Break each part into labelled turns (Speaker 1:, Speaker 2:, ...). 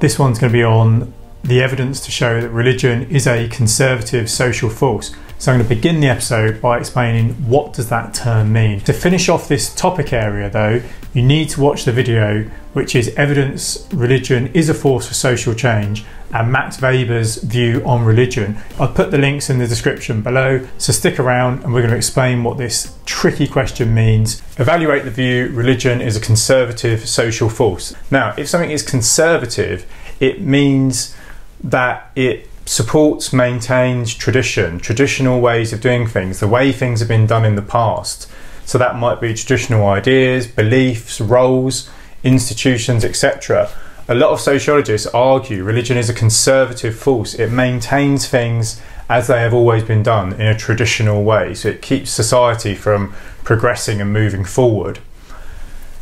Speaker 1: This one's going to be on the evidence to show that religion is a conservative social force. So I'm going to begin the episode by explaining what does that term mean. To finish off this topic area though, you need to watch the video which is evidence religion is a force for social change and Max Weber's view on religion. I'll put the links in the description below, so stick around and we're going to explain what this tricky question means. Evaluate the view religion is a conservative social force. Now, if something is conservative, it means that it supports, maintains tradition, traditional ways of doing things, the way things have been done in the past. So that might be traditional ideas, beliefs, roles, institutions, etc. A lot of sociologists argue religion is a conservative force. It maintains things as they have always been done in a traditional way. So it keeps society from progressing and moving forward.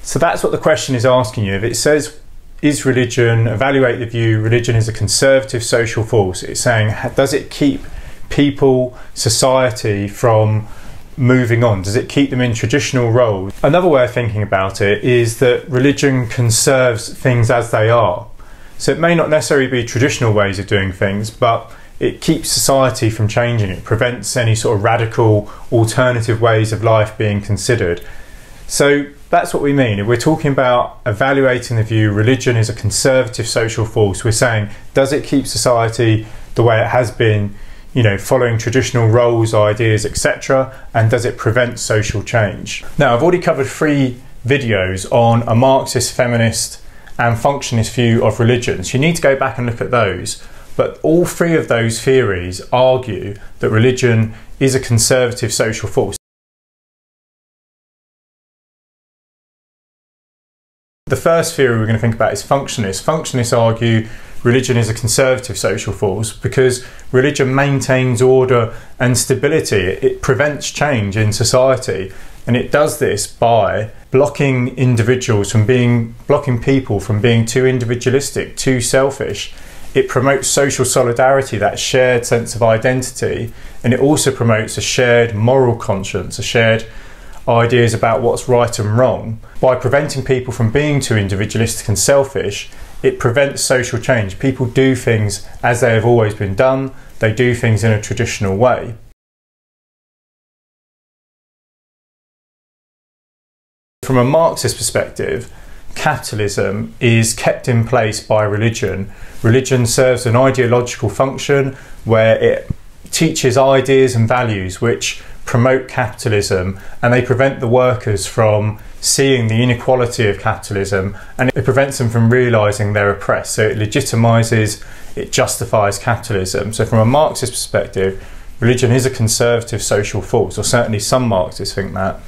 Speaker 1: So that's what the question is asking you. If it says is religion, evaluate the view, religion is a conservative social force. It's saying, does it keep people, society from moving on? Does it keep them in traditional roles? Another way of thinking about it is that religion conserves things as they are. So it may not necessarily be traditional ways of doing things, but it keeps society from changing. It prevents any sort of radical alternative ways of life being considered. So that's what we mean. If we're talking about evaluating the view religion is a conservative social force, we're saying does it keep society the way it has been, you know, following traditional roles, ideas, etc., and does it prevent social change? Now, I've already covered three videos on a Marxist, feminist, and functionist view of religion. So you need to go back and look at those. But all three of those theories argue that religion is a conservative social force. The first theory we're going to think about is functionists. Functionists argue religion is a conservative social force because religion maintains order and stability. It prevents change in society. And it does this by blocking individuals from being, blocking people from being too individualistic, too selfish. It promotes social solidarity, that shared sense of identity, and it also promotes a shared moral conscience, a shared ideas about what's right and wrong. By preventing people from being too individualistic and selfish, it prevents social change. People do things as they have always been done, they do things in a traditional way. From a Marxist perspective, capitalism is kept in place by religion. Religion serves an ideological function where it teaches ideas and values which promote capitalism and they prevent the workers from seeing the inequality of capitalism and it prevents them from realizing they're oppressed. So it legitimizes, it justifies capitalism. So, from a Marxist perspective, religion is a conservative social force, or certainly some Marxists think that,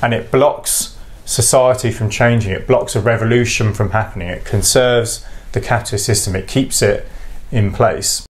Speaker 1: and it blocks society from changing, it blocks a revolution from happening, it conserves the capitalist system, it keeps it in place.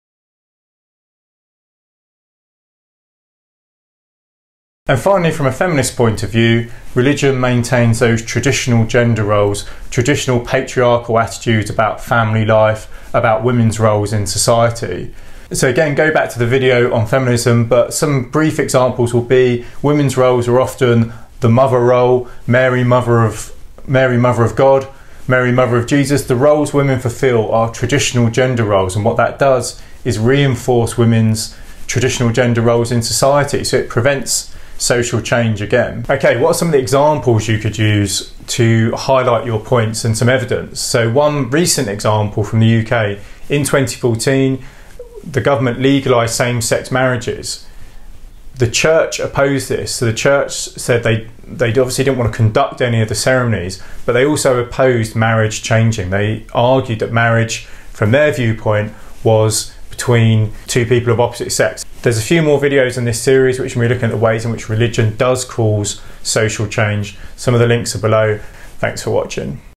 Speaker 1: And finally, from a feminist point of view, religion maintains those traditional gender roles, traditional patriarchal attitudes about family life, about women's roles in society. So, again, go back to the video on feminism, but some brief examples will be women's roles are often the mother role, Mary, mother of Mary, mother of God, Mary, mother of Jesus. The roles women fulfill are traditional gender roles, and what that does is reinforce women's traditional gender roles in society. So, it prevents social change again. Okay, what are some of the examples you could use to highlight your points and some evidence? So, one recent example from the UK in 2014, the government legalised same sex marriages. The church opposed this. So, the church said they, they obviously didn't want to conduct any of the ceremonies, but they also opposed marriage changing. They argued that marriage, from their viewpoint, was between two people of opposite sex. There's a few more videos in this series which we're looking at the ways in which religion does cause social change. Some of the links are below. Thanks for watching.